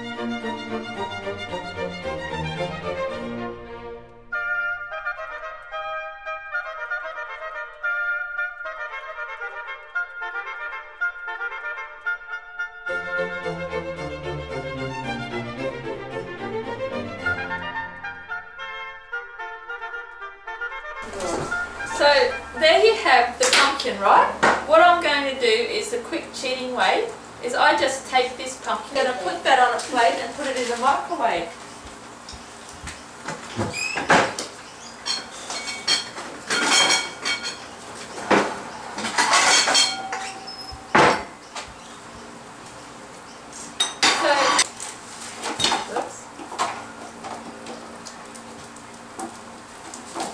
So there you have the pumpkin, right? What I'm going to do is a quick cheating way is I just take this pumpkin, and to put that on a plate and put it in the microwave. So, oops.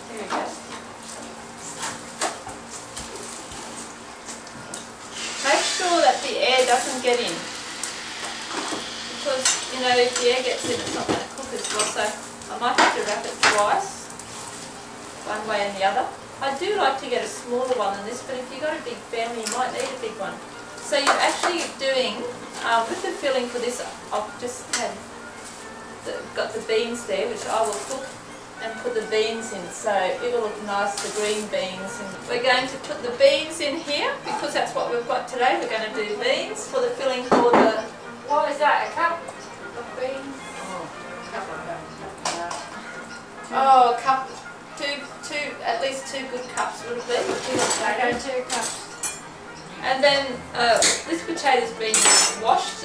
There we go. Make sure that the doesn't get in. Because, you know, if the air gets in, it's not going to cook as well. So I might have to wrap it twice, one way and the other. I do like to get a smaller one than this, but if you've got a big family, you might need a big one. So you're actually doing, um, with the filling for this, I've just had, the, got the beans there, which I will cook and put the beans in so it'll look nice, the green beans. And we're going to put the beans in here because that's what we've got today. We're going to do oh, a cup, two, two, at least two good cups would it be? Potato, two cups. And then uh, this potato's been washed